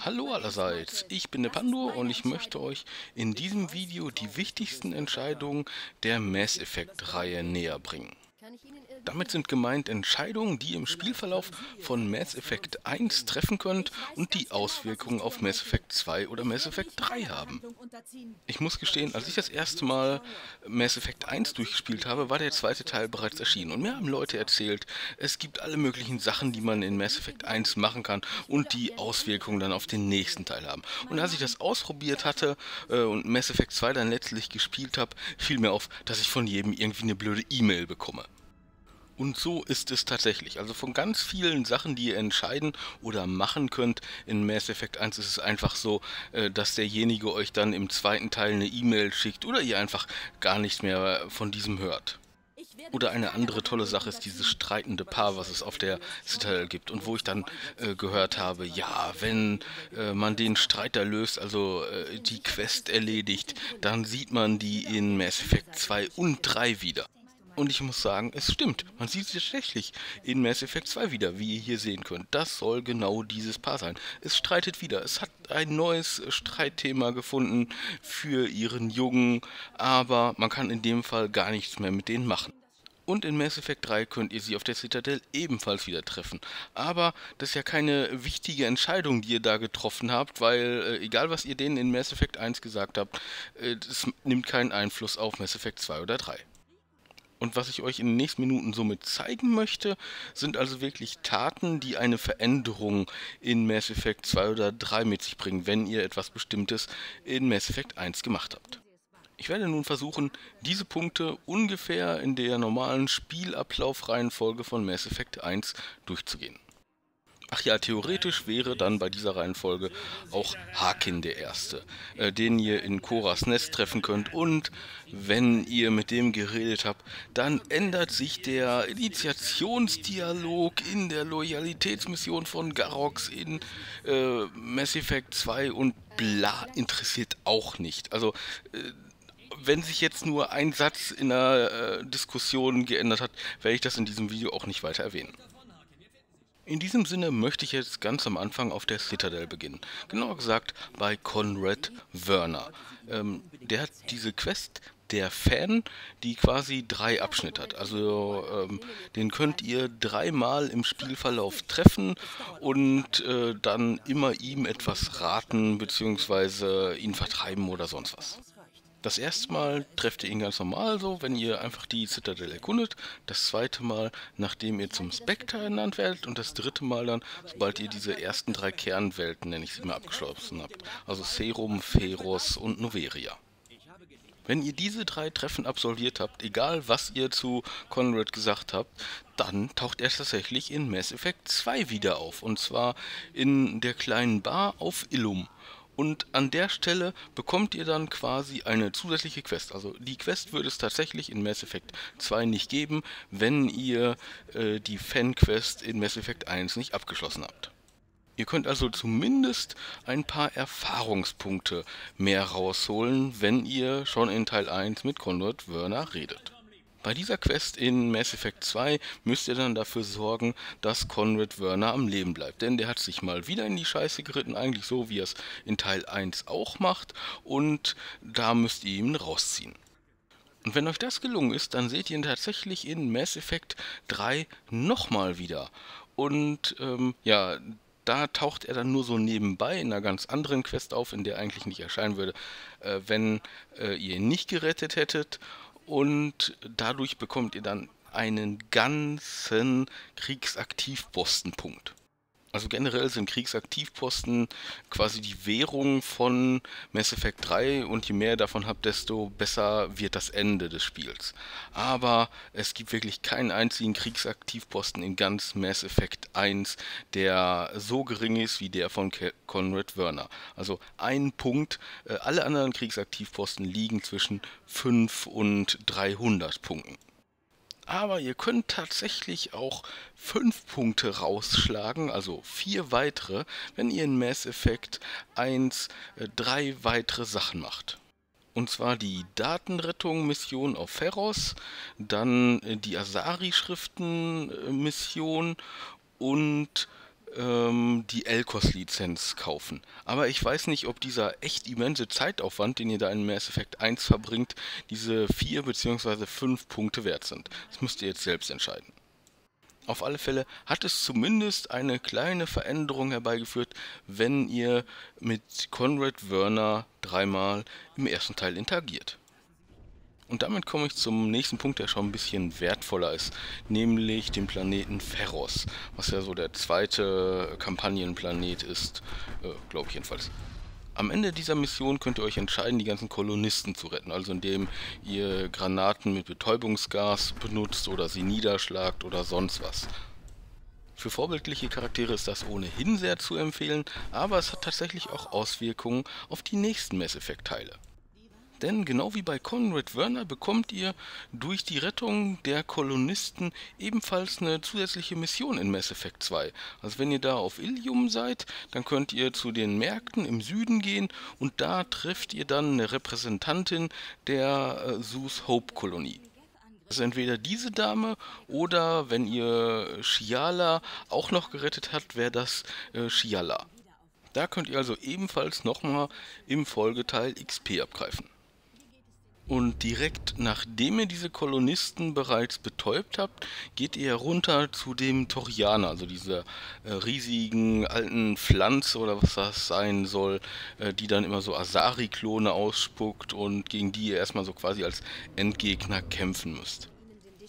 Hallo allerseits, ich bin der Pandur und ich möchte euch in diesem Video die wichtigsten Entscheidungen der Mass Effect-Reihe näher bringen. Damit sind gemeint Entscheidungen, die ihr im Spielverlauf von Mass Effect 1 treffen könnt und die Auswirkungen auf Mass Effect 2 oder Mass Effect 3 haben. Ich muss gestehen, als ich das erste Mal Mass Effect 1 durchgespielt habe, war der zweite Teil bereits erschienen und mir haben Leute erzählt, es gibt alle möglichen Sachen, die man in Mass Effect 1 machen kann und die Auswirkungen dann auf den nächsten Teil haben. Und als ich das ausprobiert hatte äh, und Mass Effect 2 dann letztlich gespielt habe, fiel mir auf, dass ich von jedem irgendwie eine blöde E-Mail bekomme. Und so ist es tatsächlich. Also von ganz vielen Sachen, die ihr entscheiden oder machen könnt in Mass Effect 1 ist es einfach so, äh, dass derjenige euch dann im zweiten Teil eine E-Mail schickt oder ihr einfach gar nichts mehr von diesem hört. Oder eine andere tolle Sache ist dieses streitende Paar, was es auf der Citadel gibt und wo ich dann äh, gehört habe, ja, wenn äh, man den Streit da löst, also äh, die Quest erledigt, dann sieht man die in Mass Effect 2 und 3 wieder. Und ich muss sagen, es stimmt. Man sieht sie tatsächlich in Mass Effect 2 wieder, wie ihr hier sehen könnt. Das soll genau dieses Paar sein. Es streitet wieder. Es hat ein neues Streitthema gefunden für ihren Jungen, aber man kann in dem Fall gar nichts mehr mit denen machen. Und in Mass Effect 3 könnt ihr sie auf der Citadel ebenfalls wieder treffen. Aber das ist ja keine wichtige Entscheidung, die ihr da getroffen habt, weil äh, egal was ihr denen in Mass Effect 1 gesagt habt, äh, nimmt keinen Einfluss auf Mass Effect 2 oder 3. Und was ich euch in den nächsten Minuten somit zeigen möchte, sind also wirklich Taten, die eine Veränderung in Mass Effect 2 oder 3 mit sich bringen, wenn ihr etwas Bestimmtes in Mass Effect 1 gemacht habt. Ich werde nun versuchen, diese Punkte ungefähr in der normalen Spielablaufreihenfolge von Mass Effect 1 durchzugehen. Ach ja, theoretisch wäre dann bei dieser Reihenfolge auch Hakin der Erste, äh, den ihr in Koras Nest treffen könnt und wenn ihr mit dem geredet habt, dann ändert sich der Initiationsdialog in der Loyalitätsmission von Garox in äh, Mass Effect 2 und bla interessiert auch nicht. Also äh, wenn sich jetzt nur ein Satz in der äh, Diskussion geändert hat, werde ich das in diesem Video auch nicht weiter erwähnen. In diesem Sinne möchte ich jetzt ganz am Anfang auf der Citadel beginnen. Genauer gesagt bei Conrad Werner. Ähm, der hat diese Quest der Fan, die quasi drei Abschnitte hat. Also ähm, den könnt ihr dreimal im Spielverlauf treffen und äh, dann immer ihm etwas raten bzw. ihn vertreiben oder sonst was. Das erste Mal trefft ihr ihn ganz normal so, wenn ihr einfach die Citadel erkundet. Das zweite Mal, nachdem ihr zum Spectre ernannt werdet. Und das dritte Mal dann, sobald ihr diese ersten drei Kernwelten, nenne ich sie mal, abgeschlossen habt. Also Serum, Feros und Noveria. Wenn ihr diese drei Treffen absolviert habt, egal was ihr zu Conrad gesagt habt, dann taucht er tatsächlich in Mass Effect 2 wieder auf. Und zwar in der kleinen Bar auf Illum. Und an der Stelle bekommt ihr dann quasi eine zusätzliche Quest. Also die Quest würde es tatsächlich in Mass Effect 2 nicht geben, wenn ihr äh, die Fan-Quest in Mass Effect 1 nicht abgeschlossen habt. Ihr könnt also zumindest ein paar Erfahrungspunkte mehr rausholen, wenn ihr schon in Teil 1 mit Conrad Werner redet. Bei dieser Quest in Mass Effect 2 müsst ihr dann dafür sorgen, dass Conrad Werner am Leben bleibt. Denn der hat sich mal wieder in die Scheiße geritten, eigentlich so wie er es in Teil 1 auch macht. Und da müsst ihr ihn rausziehen. Und wenn euch das gelungen ist, dann seht ihr ihn tatsächlich in Mass Effect 3 nochmal wieder. Und ähm, ja, da taucht er dann nur so nebenbei in einer ganz anderen Quest auf, in der eigentlich nicht erscheinen würde, äh, wenn äh, ihr ihn nicht gerettet hättet und dadurch bekommt ihr dann einen ganzen Kriegsaktivpostenpunkt. Also generell sind Kriegsaktivposten quasi die Währung von Mass Effect 3 und je mehr davon habt, desto besser wird das Ende des Spiels. Aber es gibt wirklich keinen einzigen Kriegsaktivposten in ganz Mass Effect 1, der so gering ist wie der von Conrad Werner. Also ein Punkt, äh, alle anderen Kriegsaktivposten liegen zwischen 5 und 300 Punkten. Aber ihr könnt tatsächlich auch fünf Punkte rausschlagen, also vier weitere, wenn ihr in Mass Effect 1 äh, drei weitere Sachen macht. Und zwar die Datenrettung-Mission auf Ferros, dann äh, die Asari-Schriften-Mission und ähm, die Elcos-Lizenz kaufen. Aber ich weiß nicht, ob dieser echt immense Zeitaufwand, den ihr da in Mass Effect 1 verbringt, diese 4 bzw. 5 Punkte wert sind. Das müsst ihr jetzt selbst entscheiden. Auf alle Fälle hat es zumindest eine kleine Veränderung herbeigeführt, wenn ihr mit Conrad Werner dreimal im ersten Teil interagiert. Und damit komme ich zum nächsten Punkt, der schon ein bisschen wertvoller ist, nämlich dem Planeten Ferros, was ja so der zweite Kampagnenplanet ist, äh, glaube ich jedenfalls. Am Ende dieser Mission könnt ihr euch entscheiden, die ganzen Kolonisten zu retten, also indem ihr Granaten mit Betäubungsgas benutzt oder sie niederschlagt oder sonst was. Für vorbildliche Charaktere ist das ohnehin sehr zu empfehlen, aber es hat tatsächlich auch Auswirkungen auf die nächsten Mass Effect Teile. Denn genau wie bei Conrad Werner bekommt ihr durch die Rettung der Kolonisten ebenfalls eine zusätzliche Mission in Mass Effect 2. Also wenn ihr da auf Ilium seid, dann könnt ihr zu den Märkten im Süden gehen und da trefft ihr dann eine Repräsentantin der äh, Zeus Hope Kolonie. Das ist entweder diese Dame oder wenn ihr Shiala auch noch gerettet habt, wäre das äh, Shiala. Da könnt ihr also ebenfalls nochmal im Folgeteil XP abgreifen. Und direkt nachdem ihr diese Kolonisten bereits betäubt habt, geht ihr runter zu dem Torianer, also dieser äh, riesigen alten Pflanze oder was das sein soll, äh, die dann immer so Asari-Klone ausspuckt und gegen die ihr erstmal so quasi als Endgegner kämpfen müsst.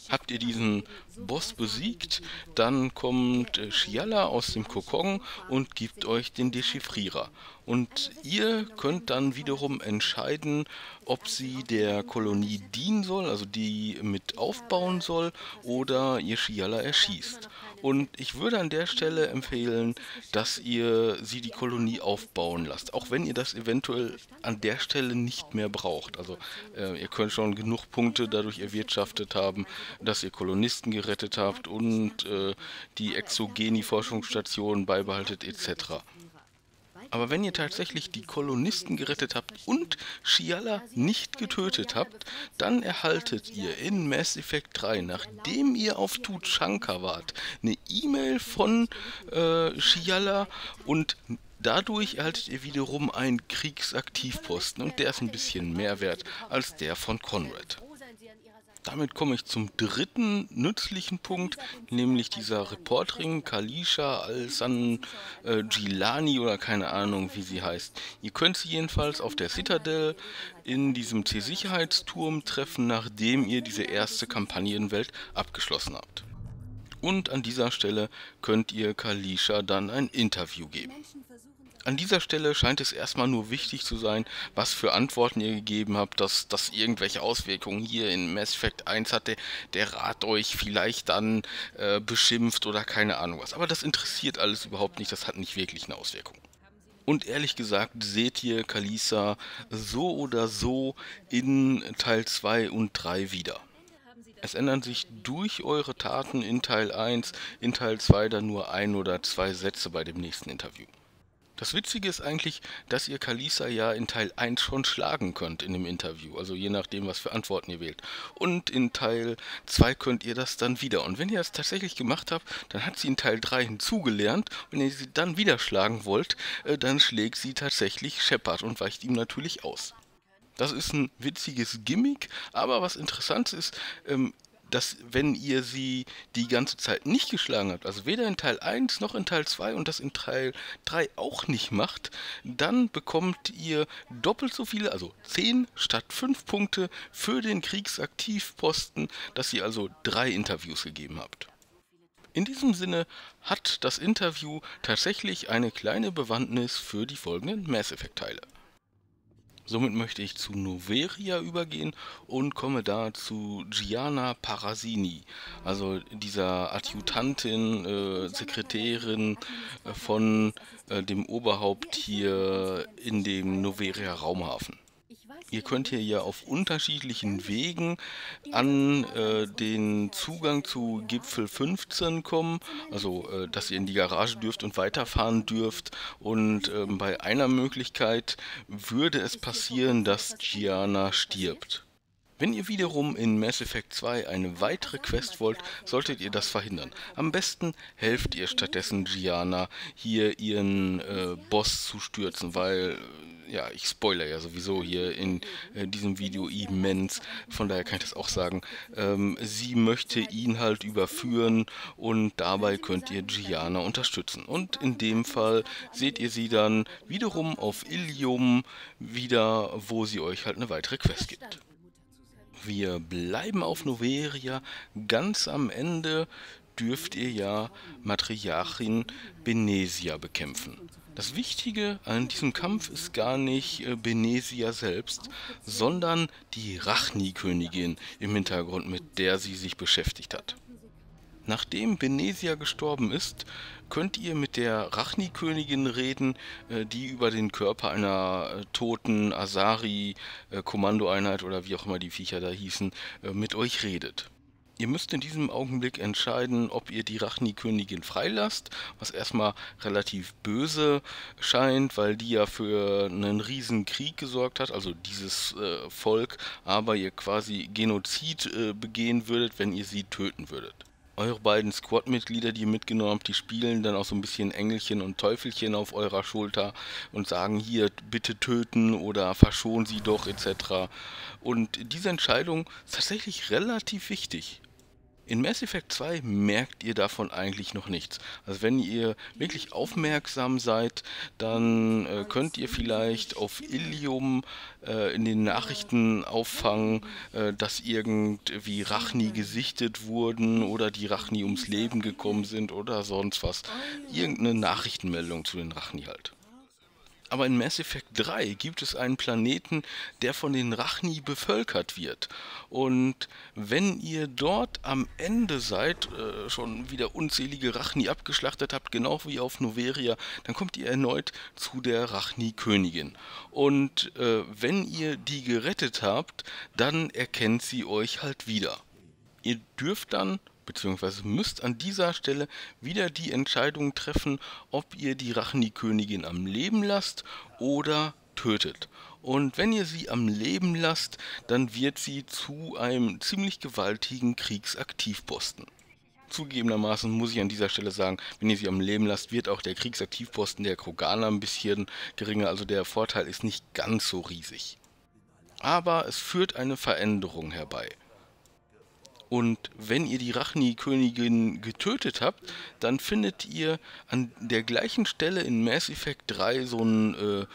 Habt ihr diesen Boss besiegt, dann kommt äh, Shiala aus dem Kokon und gibt euch den Dechiffrierer. Und ihr könnt dann wiederum entscheiden, ob sie der Kolonie dienen soll, also die mit aufbauen soll, oder ihr Shiala erschießt. Und ich würde an der Stelle empfehlen, dass ihr sie die Kolonie aufbauen lasst, auch wenn ihr das eventuell an der Stelle nicht mehr braucht. Also äh, ihr könnt schon genug Punkte dadurch erwirtschaftet haben, dass ihr Kolonisten gerettet habt und äh, die Exogeni-Forschungsstation beibehaltet etc. Aber wenn ihr tatsächlich die Kolonisten gerettet habt und Shiala nicht getötet habt, dann erhaltet ihr in Mass Effect 3, nachdem ihr auf Tuchanka wart, eine E-Mail von äh, Shiala und Dadurch erhaltet ihr wiederum einen Kriegsaktivposten und der ist ein bisschen mehr wert als der von Conrad. Damit komme ich zum dritten nützlichen Punkt, nämlich dieser Reportring Kalisha Al-San äh, Gilani oder keine Ahnung, wie sie heißt. Ihr könnt sie jedenfalls auf der Citadel in diesem C-Sicherheitsturm treffen, nachdem ihr diese erste Kampagnenwelt abgeschlossen habt. Und an dieser Stelle könnt ihr Kalisha dann ein Interview geben. An dieser Stelle scheint es erstmal nur wichtig zu sein, was für Antworten ihr gegeben habt, dass das irgendwelche Auswirkungen hier in Mass Effect 1 hatte, der Rat euch vielleicht dann äh, beschimpft oder keine Ahnung was. Aber das interessiert alles überhaupt nicht, das hat nicht wirklich eine Auswirkung. Und ehrlich gesagt seht ihr Kalisa so oder so in Teil 2 und 3 wieder. Es ändern sich durch eure Taten in Teil 1, in Teil 2 dann nur ein oder zwei Sätze bei dem nächsten Interview. Das Witzige ist eigentlich, dass ihr Kalisa ja in Teil 1 schon schlagen könnt in dem Interview, also je nachdem, was für Antworten ihr wählt. Und in Teil 2 könnt ihr das dann wieder. Und wenn ihr das tatsächlich gemacht habt, dann hat sie in Teil 3 hinzugelernt. Wenn ihr sie dann wieder schlagen wollt, äh, dann schlägt sie tatsächlich Shepard und weicht ihm natürlich aus. Das ist ein witziges Gimmick, aber was interessant ist, ähm, dass wenn ihr sie die ganze Zeit nicht geschlagen habt, also weder in Teil 1 noch in Teil 2 und das in Teil 3 auch nicht macht, dann bekommt ihr doppelt so viele, also 10 statt 5 Punkte für den Kriegsaktivposten, dass ihr also drei Interviews gegeben habt. In diesem Sinne hat das Interview tatsächlich eine kleine Bewandtnis für die folgenden Mass Effect Teile. Somit möchte ich zu Noveria übergehen und komme da zu Gianna Parasini, also dieser Adjutantin, äh, Sekretärin äh, von äh, dem Oberhaupt hier in dem Noveria Raumhafen. Ihr könnt hier ja auf unterschiedlichen Wegen an äh, den Zugang zu Gipfel 15 kommen, also äh, dass ihr in die Garage dürft und weiterfahren dürft. Und äh, bei einer Möglichkeit würde es passieren, dass Gianna stirbt. Wenn ihr wiederum in Mass Effect 2 eine weitere Quest wollt, solltet ihr das verhindern. Am besten helft ihr stattdessen Gianna, hier ihren äh, Boss zu stürzen, weil, ja, ich spoiler ja sowieso hier in äh, diesem Video immens, von daher kann ich das auch sagen. Ähm, sie möchte ihn halt überführen und dabei könnt ihr Gianna unterstützen. Und in dem Fall seht ihr sie dann wiederum auf Ilium wieder, wo sie euch halt eine weitere Quest gibt. Wir bleiben auf Noveria. Ganz am Ende dürft ihr ja Matriarchin Benesia bekämpfen. Das Wichtige an diesem Kampf ist gar nicht äh, Benesia selbst, sondern die Rachni-Königin im Hintergrund, mit der sie sich beschäftigt hat. Nachdem Benesia gestorben ist, könnt ihr mit der Rachni-Königin reden, äh, die über den Körper einer äh, toten Asari-Kommandoeinheit oder wie auch immer die Viecher da hießen, äh, mit euch redet. Ihr müsst in diesem Augenblick entscheiden, ob ihr die Rachni-Königin freilasst, was erstmal relativ böse scheint, weil die ja für einen riesen Krieg gesorgt hat, also dieses äh, Volk, aber ihr quasi Genozid äh, begehen würdet, wenn ihr sie töten würdet eure beiden Squad-Mitglieder, die ihr mitgenommen habt, die spielen dann auch so ein bisschen Engelchen und Teufelchen auf eurer Schulter und sagen hier, bitte töten oder verschonen sie doch etc. Und diese Entscheidung ist tatsächlich relativ wichtig. In Mass Effect 2 merkt ihr davon eigentlich noch nichts. Also wenn ihr wirklich aufmerksam seid, dann äh, könnt ihr vielleicht auf Ilium äh, in den Nachrichten auffangen, äh, dass irgendwie Rachni gesichtet wurden oder die Rachni ums Leben gekommen sind oder sonst was. Irgendeine Nachrichtenmeldung zu den Rachni halt. Aber in Mass Effect 3 gibt es einen Planeten, der von den Rachni bevölkert wird. Und wenn ihr dort am Ende seid, äh, schon wieder unzählige Rachni abgeschlachtet habt, genau wie auf Noveria, dann kommt ihr erneut zu der Rachni-Königin. Und äh, wenn ihr die gerettet habt, dann erkennt sie euch halt wieder. Ihr dürft dann beziehungsweise müsst an dieser Stelle wieder die Entscheidung treffen, ob ihr die Rachni-Königin am Leben lasst oder tötet. Und wenn ihr sie am Leben lasst, dann wird sie zu einem ziemlich gewaltigen Kriegsaktivposten. Zugegebenermaßen muss ich an dieser Stelle sagen, wenn ihr sie am Leben lasst, wird auch der Kriegsaktivposten der Kroganer ein bisschen geringer, also der Vorteil ist nicht ganz so riesig. Aber es führt eine Veränderung herbei. Und wenn ihr die Rachni-Königin getötet habt, dann findet ihr an der gleichen Stelle in Mass Effect 3 so einen äh,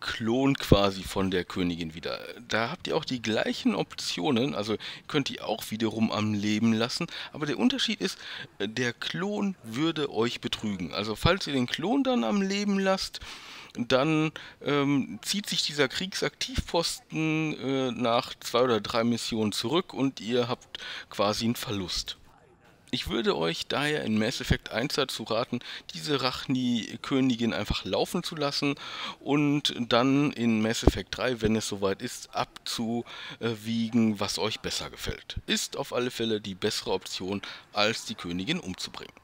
Klon quasi von der Königin wieder. Da habt ihr auch die gleichen Optionen, also könnt ihr auch wiederum am Leben lassen, aber der Unterschied ist, der Klon würde euch betrügen. Also falls ihr den Klon dann am Leben lasst, dann ähm, zieht sich dieser Kriegsaktivposten äh, nach zwei oder drei Missionen zurück und ihr habt quasi einen Verlust. Ich würde euch daher in Mass Effect 1 dazu raten, diese Rachni-Königin einfach laufen zu lassen und dann in Mass Effect 3, wenn es soweit ist, abzuwiegen, was euch besser gefällt. Ist auf alle Fälle die bessere Option, als die Königin umzubringen.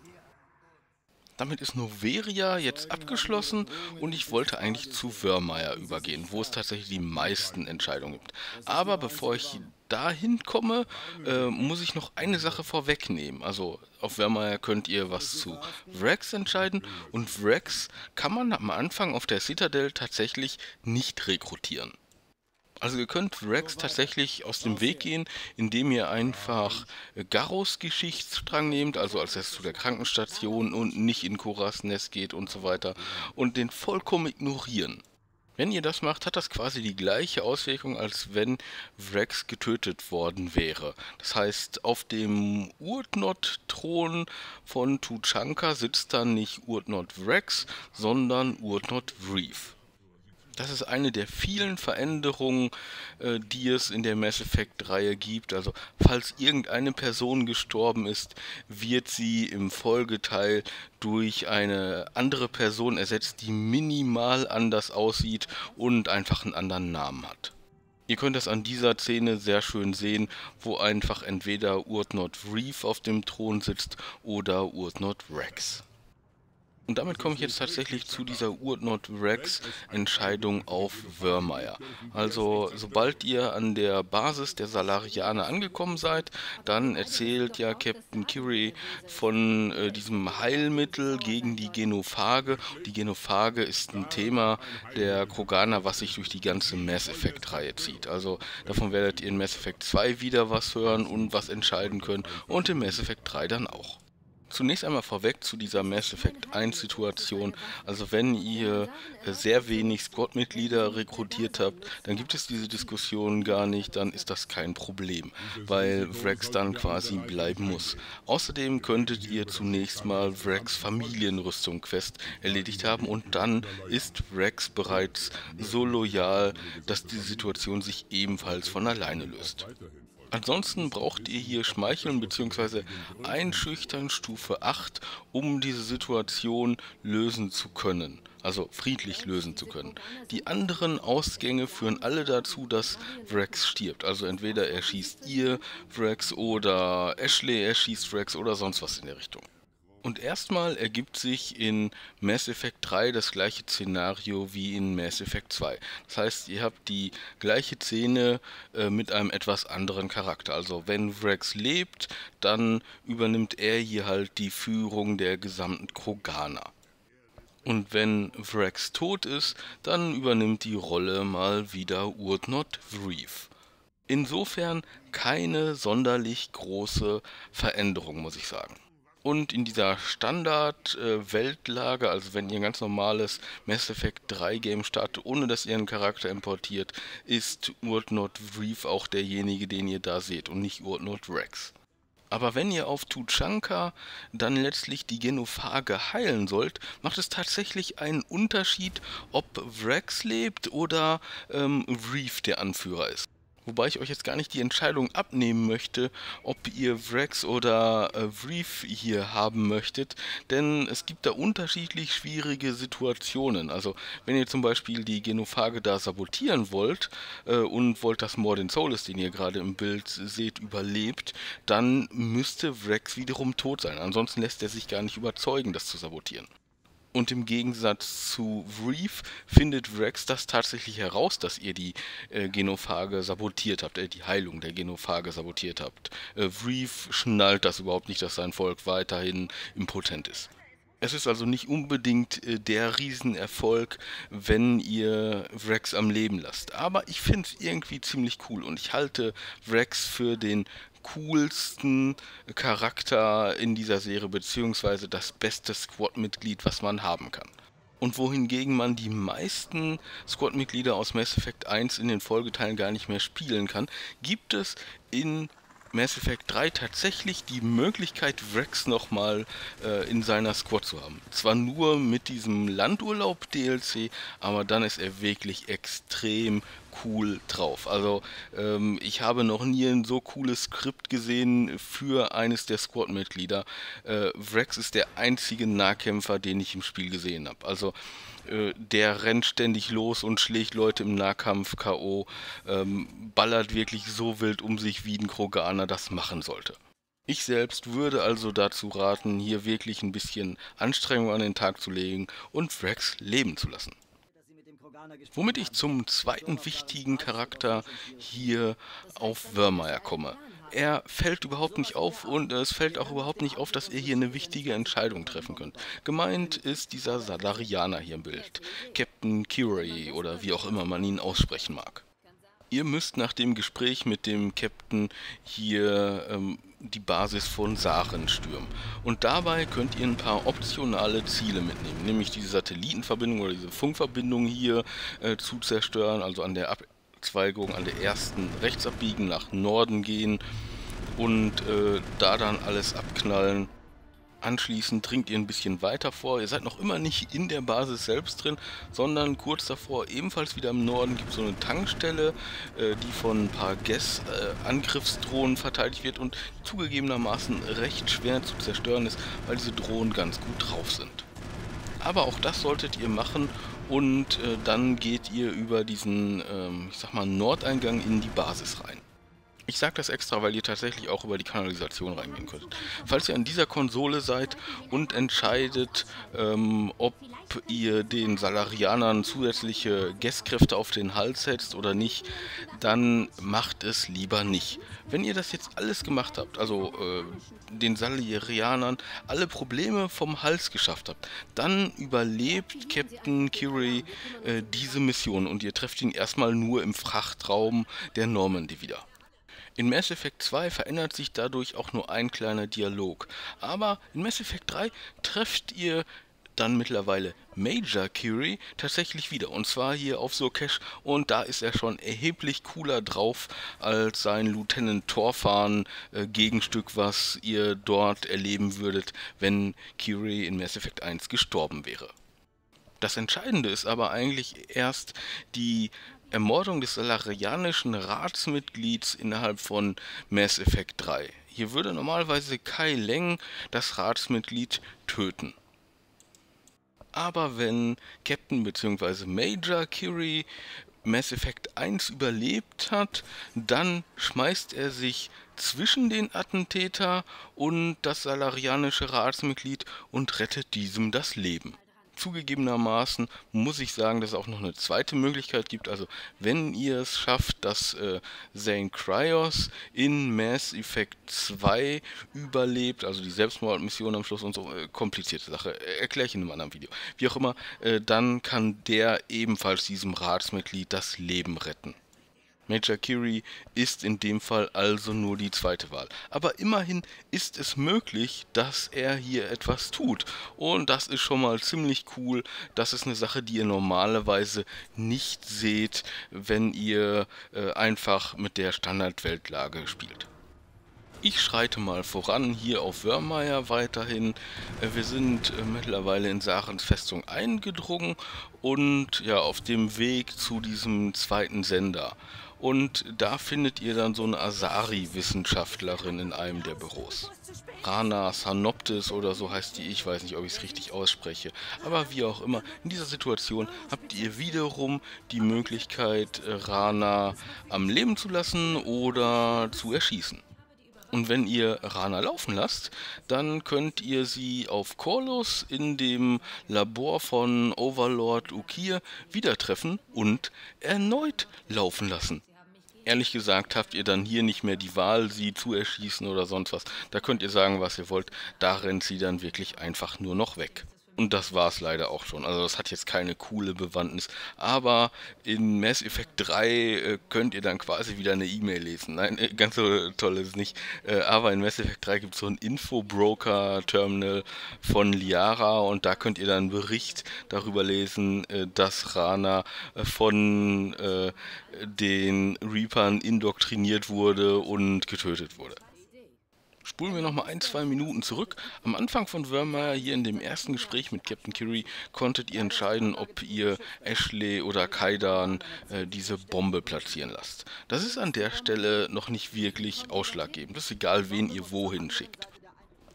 Damit ist Noveria jetzt abgeschlossen und ich wollte eigentlich zu Wörmeier übergehen, wo es tatsächlich die meisten Entscheidungen gibt. Aber bevor ich dahin komme, äh, muss ich noch eine Sache vorwegnehmen. Also auf Wörmeier könnt ihr was zu Vrax entscheiden und Vrax kann man am Anfang auf der Citadel tatsächlich nicht rekrutieren. Also ihr könnt Rex tatsächlich aus dem Weg gehen, indem ihr einfach Garros Geschichtsstrang nehmt, also als er zu der Krankenstation und nicht in Koras Nest geht und so weiter, und den vollkommen ignorieren. Wenn ihr das macht, hat das quasi die gleiche Auswirkung, als wenn Vrex getötet worden wäre. Das heißt, auf dem Urdnot-Thron von Tuchanka sitzt dann nicht Urdnot Vrex, sondern Urdnot Vreef. Das ist eine der vielen Veränderungen, äh, die es in der Mass Effect-Reihe gibt. Also, falls irgendeine Person gestorben ist, wird sie im Folgeteil durch eine andere Person ersetzt, die minimal anders aussieht und einfach einen anderen Namen hat. Ihr könnt das an dieser Szene sehr schön sehen, wo einfach entweder Urdnot Reef auf dem Thron sitzt oder Urdnot Rex. Und damit komme ich jetzt tatsächlich zu dieser Urnot Rex Entscheidung auf Wörmeier. Also sobald ihr an der Basis der Salarianer angekommen seid, dann erzählt ja Captain Curie von äh, diesem Heilmittel gegen die Genophage. Die Genophage ist ein Thema der Kroganer, was sich durch die ganze Mass Effect Reihe zieht. Also davon werdet ihr in Mass Effect 2 wieder was hören und was entscheiden können und in Mass Effect 3 dann auch. Zunächst einmal vorweg zu dieser Mass Effect 1 Situation. Also wenn ihr äh, sehr wenig Squad-Mitglieder rekrutiert habt, dann gibt es diese Diskussion gar nicht, dann ist das kein Problem, weil Vrax dann quasi bleiben muss. Außerdem könntet ihr zunächst mal Vrax Familienrüstung Quest erledigt haben und dann ist Vrax bereits so loyal, dass die Situation sich ebenfalls von alleine löst. Ansonsten braucht ihr hier Schmeicheln bzw. Einschüchtern Stufe 8, um diese Situation lösen zu können. Also friedlich lösen zu können. Die anderen Ausgänge führen alle dazu, dass Vrax stirbt. Also entweder erschießt ihr Vrax oder Ashley erschießt Vrax oder sonst was in der Richtung. Und erstmal ergibt sich in Mass Effect 3 das gleiche Szenario wie in Mass Effect 2. Das heißt, ihr habt die gleiche Szene äh, mit einem etwas anderen Charakter. Also wenn Vrax lebt, dann übernimmt er hier halt die Führung der gesamten Kroganer. Und wenn Vrax tot ist, dann übernimmt die Rolle mal wieder Urdnot Vreef. Insofern keine sonderlich große Veränderung, muss ich sagen. Und in dieser Standard-Weltlage, äh, also wenn ihr ein ganz normales Mass Effect 3 Game startet, ohne dass ihr einen Charakter importiert, ist Urdnot Reef auch derjenige, den ihr da seht und nicht Urdnot Rex. Aber wenn ihr auf Tuchanka dann letztlich die Genophage heilen sollt, macht es tatsächlich einen Unterschied, ob Vrax lebt oder ähm, Reef der Anführer ist. Wobei ich euch jetzt gar nicht die Entscheidung abnehmen möchte, ob ihr Vrax oder äh, Vreef hier haben möchtet, denn es gibt da unterschiedlich schwierige Situationen. Also wenn ihr zum Beispiel die Genophage da sabotieren wollt äh, und wollt, dass Mordin Solus, den ihr gerade im Bild seht, überlebt, dann müsste Vrax wiederum tot sein. Ansonsten lässt er sich gar nicht überzeugen, das zu sabotieren. Und im Gegensatz zu Reef findet Rex das tatsächlich heraus, dass ihr die äh, Genophage sabotiert habt, äh, die Heilung der Genophage sabotiert habt. Äh, Reef schnallt das überhaupt nicht, dass sein Volk weiterhin impotent ist. Es ist also nicht unbedingt äh, der Riesenerfolg, wenn ihr Rex am Leben lasst. Aber ich finde es irgendwie ziemlich cool und ich halte Rex für den coolsten Charakter in dieser Serie, beziehungsweise das beste Squad-Mitglied, was man haben kann. Und wohingegen man die meisten Squad-Mitglieder aus Mass Effect 1 in den Folgeteilen gar nicht mehr spielen kann, gibt es in Mass Effect 3 tatsächlich die Möglichkeit, Rex nochmal äh, in seiner Squad zu haben. Zwar nur mit diesem Landurlaub-DLC, aber dann ist er wirklich extrem cool drauf. Also ähm, ich habe noch nie ein so cooles Skript gesehen für eines der Squad-Mitglieder. Äh, Rex ist der einzige Nahkämpfer, den ich im Spiel gesehen habe. Also äh, der rennt ständig los und schlägt Leute im Nahkampf K.O., ähm, ballert wirklich so wild um sich, wie ein Kroganer das machen sollte. Ich selbst würde also dazu raten, hier wirklich ein bisschen Anstrengung an den Tag zu legen und Vrax leben zu lassen. Womit ich zum zweiten wichtigen Charakter hier auf Wörmeier komme er fällt überhaupt nicht auf und es fällt auch überhaupt nicht auf, dass ihr hier eine wichtige Entscheidung treffen könnt. Gemeint ist dieser Salarianer hier im Bild, Captain Curie oder wie auch immer man ihn aussprechen mag. Ihr müsst nach dem Gespräch mit dem Captain hier ähm, die Basis von Sachen stürmen. Und dabei könnt ihr ein paar optionale Ziele mitnehmen, nämlich diese Satellitenverbindung oder diese Funkverbindung hier äh, zu zerstören, also an der Ab Abzweigung an der ersten rechts abbiegen, nach Norden gehen und äh, da dann alles abknallen. Anschließend dringt ihr ein bisschen weiter vor. Ihr seid noch immer nicht in der Basis selbst drin, sondern kurz davor, ebenfalls wieder im Norden, gibt es so eine Tankstelle, äh, die von ein paar Guess-Angriffsdrohnen äh, verteidigt wird und zugegebenermaßen recht schwer zu zerstören ist, weil diese Drohnen ganz gut drauf sind. Aber auch das solltet ihr machen und äh, dann geht ihr über diesen, ähm, ich sag mal, Nordeingang in die Basis rein. Ich sage das extra, weil ihr tatsächlich auch über die Kanalisation reingehen könnt. Falls ihr an dieser Konsole seid und entscheidet, ähm, ob ihr den Salarianern zusätzliche Gestkräfte auf den Hals setzt oder nicht, dann macht es lieber nicht. Wenn ihr das jetzt alles gemacht habt, also äh, den Salarianern alle Probleme vom Hals geschafft habt, dann überlebt Captain Curie äh, diese Mission und ihr trefft ihn erstmal nur im Frachtraum der Normandy wieder. In Mass Effect 2 verändert sich dadurch auch nur ein kleiner Dialog, aber in Mass Effect 3 trefft ihr dann mittlerweile Major Curie tatsächlich wieder. Und zwar hier auf Sokesh. Und da ist er schon erheblich cooler drauf als sein Lieutenant Torfan äh, Gegenstück, was ihr dort erleben würdet, wenn Curie in Mass Effect 1 gestorben wäre. Das Entscheidende ist aber eigentlich erst die Ermordung des salarianischen Ratsmitglieds innerhalb von Mass Effect 3. Hier würde normalerweise Kai Leng das Ratsmitglied töten. Aber wenn Captain bzw. Major Curie Mass Effect 1 überlebt hat, dann schmeißt er sich zwischen den Attentäter und das salarianische Ratsmitglied und rettet diesem das Leben zugegebenermaßen muss ich sagen, dass es auch noch eine zweite Möglichkeit gibt. Also wenn ihr es schafft, dass äh, Zane Cryos in Mass Effect 2 überlebt, also die Selbstmordmission am Schluss und so, äh, komplizierte Sache, äh, erkläre ich in einem anderen Video. Wie auch immer, äh, dann kann der ebenfalls diesem Ratsmitglied das Leben retten. Major Curie ist in dem Fall also nur die zweite Wahl. Aber immerhin ist es möglich, dass er hier etwas tut. Und das ist schon mal ziemlich cool. Das ist eine Sache, die ihr normalerweise nicht seht, wenn ihr äh, einfach mit der Standardweltlage spielt. Ich schreite mal voran hier auf Wörmeier weiterhin. Äh, wir sind äh, mittlerweile in Sarens Festung eingedrungen und ja auf dem Weg zu diesem zweiten Sender. Und da findet ihr dann so eine Asari-Wissenschaftlerin in einem der Büros. Rana Sanoptis oder so heißt die, ich weiß nicht, ob ich es richtig ausspreche. Aber wie auch immer, in dieser Situation habt ihr wiederum die Möglichkeit, Rana am Leben zu lassen oder zu erschießen. Und wenn ihr Rana laufen lasst, dann könnt ihr sie auf Korlus in dem Labor von Overlord Ukir wieder treffen und erneut laufen lassen. Ehrlich gesagt habt ihr dann hier nicht mehr die Wahl, sie zu erschießen oder sonst was. Da könnt ihr sagen, was ihr wollt. Da rennt sie dann wirklich einfach nur noch weg. Und das war es leider auch schon. Also das hat jetzt keine coole Bewandtnis. Aber in Mass Effect 3 äh, könnt ihr dann quasi wieder eine E-Mail lesen. Nein, äh, ganz so toll ist es nicht. Äh, aber in Mass Effect 3 gibt es so ein Info-Broker-Terminal von Liara und da könnt ihr dann einen Bericht darüber lesen, äh, dass Rana äh, von äh, den Reapern indoktriniert wurde und getötet wurde. Spulen wir nochmal ein, zwei Minuten zurück. Am Anfang von Vermeer, hier in dem ersten Gespräch mit Captain Curie, konntet ihr entscheiden, ob ihr Ashley oder Kaidan äh, diese Bombe platzieren lasst. Das ist an der Stelle noch nicht wirklich ausschlaggebend. Das ist egal, wen ihr wohin schickt.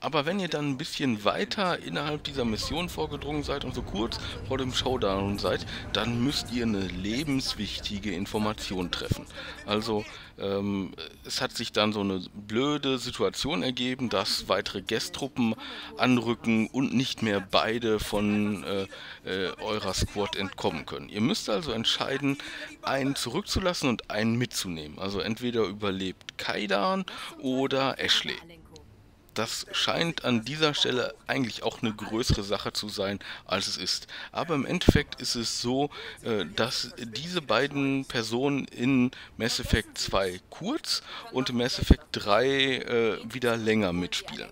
Aber wenn ihr dann ein bisschen weiter innerhalb dieser Mission vorgedrungen seid und so kurz vor dem Showdown seid, dann müsst ihr eine lebenswichtige Information treffen. Also ähm, es hat sich dann so eine blöde Situation ergeben, dass weitere Guest-Truppen anrücken und nicht mehr beide von äh, äh, eurer Squad entkommen können. Ihr müsst also entscheiden, einen zurückzulassen und einen mitzunehmen. Also entweder überlebt Kaidan oder Ashley das scheint an dieser Stelle eigentlich auch eine größere Sache zu sein, als es ist. Aber im Endeffekt ist es so, äh, dass diese beiden Personen in Mass Effect 2 kurz und in Mass Effect 3 äh, wieder länger mitspielen.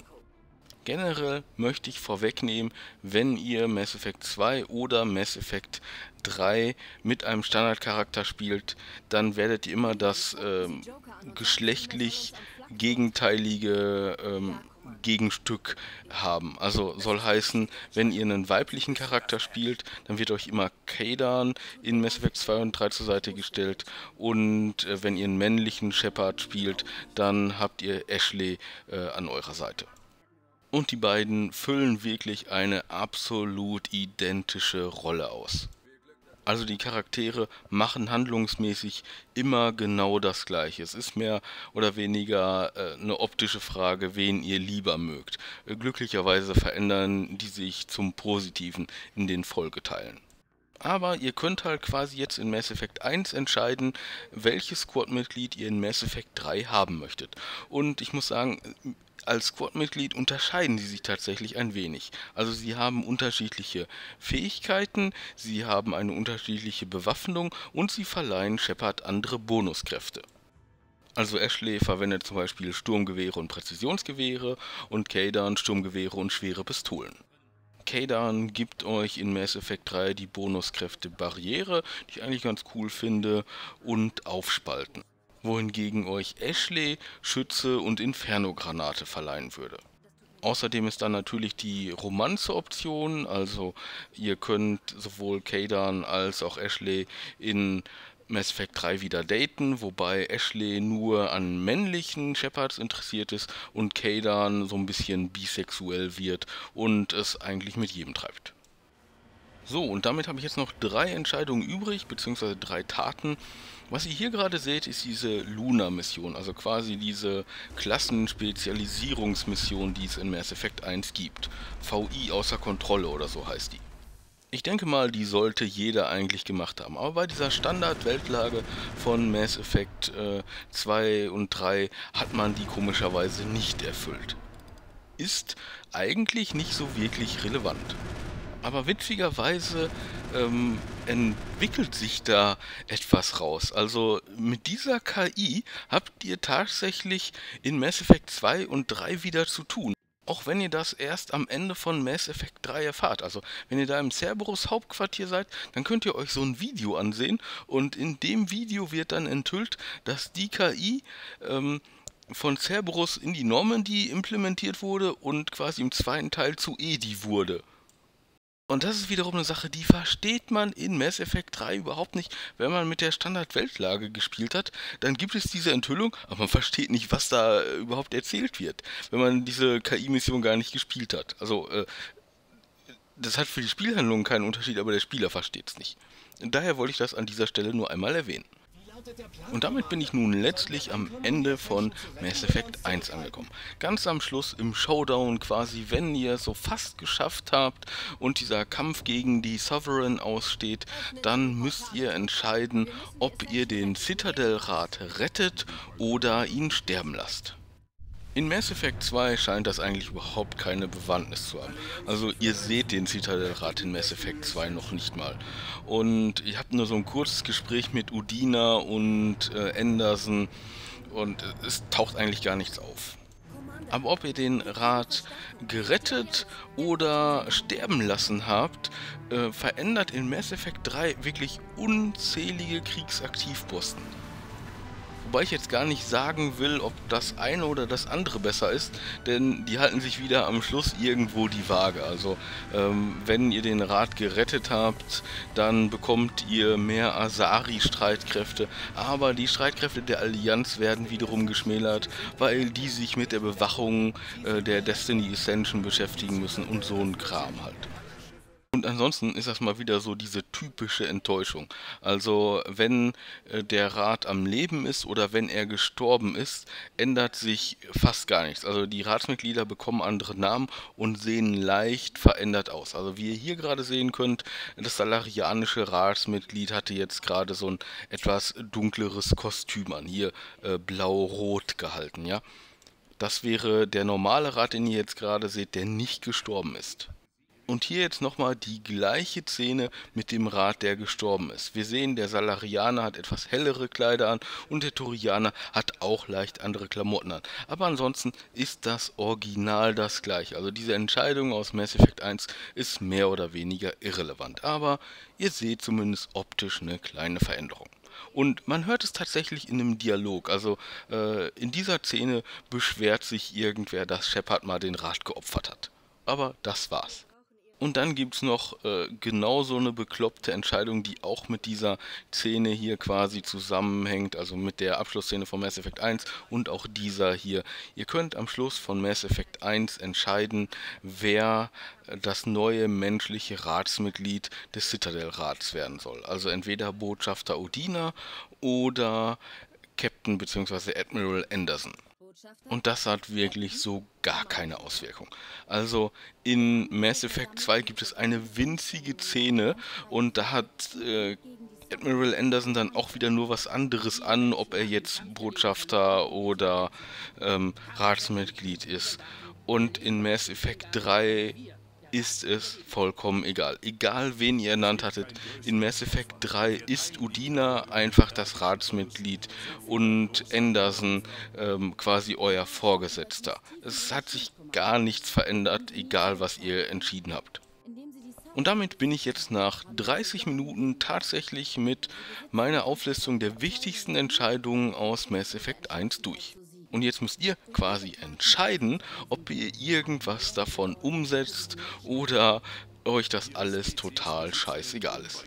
Generell möchte ich vorwegnehmen, wenn ihr Mass Effect 2 oder Mass Effect 3 mit einem Standardcharakter spielt, dann werdet ihr immer das ähm, geschlechtlich gegenteilige ähm, Gegenstück haben. Also soll heißen, wenn ihr einen weiblichen Charakter spielt, dann wird euch immer Kadan in Mass Effect 2 und 3 zur Seite gestellt und äh, wenn ihr einen männlichen Shepard spielt, dann habt ihr Ashley äh, an eurer Seite. Und die beiden füllen wirklich eine absolut identische Rolle aus. Also die Charaktere machen handlungsmäßig immer genau das gleiche. Es ist mehr oder weniger äh, eine optische Frage, wen ihr lieber mögt. Äh, glücklicherweise verändern die sich zum Positiven in den Folgeteilen. Aber ihr könnt halt quasi jetzt in Mass Effect 1 entscheiden, welches Squad-Mitglied ihr in Mass Effect 3 haben möchtet. Und ich muss sagen, als Squad-Mitglied unterscheiden sie sich tatsächlich ein wenig. Also sie haben unterschiedliche Fähigkeiten, sie haben eine unterschiedliche Bewaffnung und sie verleihen Shepard andere Bonuskräfte. Also Ashley verwendet zum Beispiel Sturmgewehre und Präzisionsgewehre und Kadan Sturmgewehre und schwere Pistolen. Kadan gibt euch in Mass Effect 3 die Bonuskräfte Barriere, die ich eigentlich ganz cool finde, und Aufspalten. Wohingegen euch Ashley Schütze und Inferno-Granate verleihen würde. Außerdem ist dann natürlich die Romanze-Option, also ihr könnt sowohl Kadan als auch Ashley in Mass Effect 3 wieder daten, wobei Ashley nur an männlichen Shepards interessiert ist und Kadan so ein bisschen bisexuell wird und es eigentlich mit jedem treibt. So, und damit habe ich jetzt noch drei Entscheidungen übrig, beziehungsweise drei Taten. Was ihr hier gerade seht, ist diese Luna-Mission, also quasi diese Klassenspezialisierungsmission, die es in Mass Effect 1 gibt. VI außer Kontrolle oder so heißt die. Ich denke mal, die sollte jeder eigentlich gemacht haben. Aber bei dieser Standard-Weltlage von Mass Effect äh, 2 und 3 hat man die komischerweise nicht erfüllt. Ist eigentlich nicht so wirklich relevant. Aber witzigerweise ähm, entwickelt sich da etwas raus. Also mit dieser KI habt ihr tatsächlich in Mass Effect 2 und 3 wieder zu tun auch wenn ihr das erst am Ende von Mass Effect 3 erfahrt. Also wenn ihr da im Cerberus Hauptquartier seid, dann könnt ihr euch so ein Video ansehen und in dem Video wird dann enthüllt, dass die KI ähm, von Cerberus in die Normandy implementiert wurde und quasi im zweiten Teil zu Edi wurde. Und das ist wiederum eine Sache, die versteht man in Mass Effect 3 überhaupt nicht. Wenn man mit der Standard-Weltlage gespielt hat, dann gibt es diese Enthüllung, aber man versteht nicht, was da äh, überhaupt erzählt wird, wenn man diese KI-Mission gar nicht gespielt hat. Also, äh, das hat für die Spielhandlung keinen Unterschied, aber der Spieler versteht es nicht. Daher wollte ich das an dieser Stelle nur einmal erwähnen. Und damit bin ich nun letztlich am Ende von Mass Effect 1 angekommen. Ganz am Schluss im Showdown quasi, wenn ihr so fast geschafft habt und dieser Kampf gegen die Sovereign aussteht, dann müsst ihr entscheiden, ob ihr den Citadel-Rat rettet oder ihn sterben lasst. In Mass Effect 2 scheint das eigentlich überhaupt keine Bewandtnis zu haben. Also ihr seht den Citadel-Rat in Mass Effect 2 noch nicht mal. Und ihr habt nur so ein kurzes Gespräch mit Udina und äh, Anderson und es taucht eigentlich gar nichts auf. Aber ob ihr den Rat gerettet oder sterben lassen habt, äh, verändert in Mass Effect 3 wirklich unzählige Kriegsaktivposten. Wobei ich jetzt gar nicht sagen will, ob das eine oder das andere besser ist, denn die halten sich wieder am Schluss irgendwo die Waage. Also ähm, wenn ihr den Rat gerettet habt, dann bekommt ihr mehr Asari-Streitkräfte, aber die Streitkräfte der Allianz werden wiederum geschmälert, weil die sich mit der Bewachung äh, der Destiny Ascension beschäftigen müssen und so ein Kram halt. Und ansonsten ist das mal wieder so diese typische Enttäuschung. Also wenn äh, der Rat am Leben ist oder wenn er gestorben ist, ändert sich fast gar nichts. Also die Ratsmitglieder bekommen andere Namen und sehen leicht verändert aus. Also wie ihr hier gerade sehen könnt, das salarianische Ratsmitglied hatte jetzt gerade so ein etwas dunkleres Kostüm an. Hier äh, blau-rot gehalten, ja. Das wäre der normale Rat, den ihr jetzt gerade seht, der nicht gestorben ist. Und hier jetzt nochmal die gleiche Szene mit dem Rat, der gestorben ist. Wir sehen, der Salarianer hat etwas hellere Kleider an und der Turianer hat auch leicht andere Klamotten an. Aber ansonsten ist das Original das gleiche. Also diese Entscheidung aus Mass Effect 1 ist mehr oder weniger irrelevant. Aber ihr seht zumindest optisch eine kleine Veränderung. Und man hört es tatsächlich in einem Dialog. Also äh, in dieser Szene beschwert sich irgendwer, dass Shepard mal den Rat geopfert hat. Aber das war's. Und dann gibt es noch äh, genau so eine bekloppte Entscheidung, die auch mit dieser Szene hier quasi zusammenhängt, also mit der Abschlussszene von Mass Effect 1 und auch dieser hier. Ihr könnt am Schluss von Mass Effect 1 entscheiden, wer äh, das neue menschliche Ratsmitglied des Citadel-Rats werden soll. Also entweder Botschafter Odina oder Captain bzw. Admiral Anderson. Und das hat wirklich so gar keine Auswirkung. Also in Mass Effect 2 gibt es eine winzige Szene und da hat äh, Admiral Anderson dann auch wieder nur was anderes an, ob er jetzt Botschafter oder ähm, Ratsmitglied ist. Und in Mass Effect 3 ist es vollkommen egal. Egal wen ihr ernannt hattet, in Mass Effect 3 ist Udina einfach das Ratsmitglied und Anderson ähm, quasi euer Vorgesetzter. Es hat sich gar nichts verändert, egal was ihr entschieden habt. Und damit bin ich jetzt nach 30 Minuten tatsächlich mit meiner Auflistung der wichtigsten Entscheidungen aus Mass Effect 1 durch. Und jetzt müsst ihr quasi entscheiden, ob ihr irgendwas davon umsetzt oder euch das alles total scheißegal ist.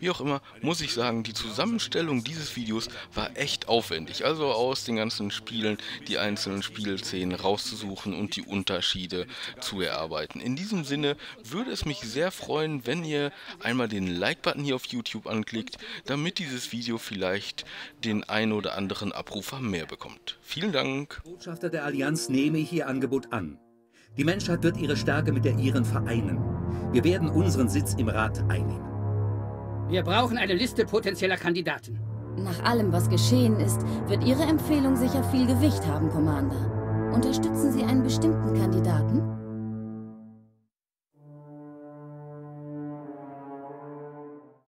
Wie auch immer, muss ich sagen, die Zusammenstellung dieses Videos war echt aufwendig. Also aus den ganzen Spielen die einzelnen Spielszenen rauszusuchen und die Unterschiede zu erarbeiten. In diesem Sinne würde es mich sehr freuen, wenn ihr einmal den Like-Button hier auf YouTube anklickt, damit dieses Video vielleicht den ein oder anderen Abrufer mehr bekommt. Vielen Dank. Botschafter der Allianz nehme ich Ihr Angebot an. Die Menschheit wird ihre Stärke mit der ihren vereinen. Wir werden unseren Sitz im Rat einnehmen. Wir brauchen eine Liste potenzieller Kandidaten. Nach allem, was geschehen ist, wird Ihre Empfehlung sicher viel Gewicht haben, Commander. Unterstützen Sie einen bestimmten Kandidaten?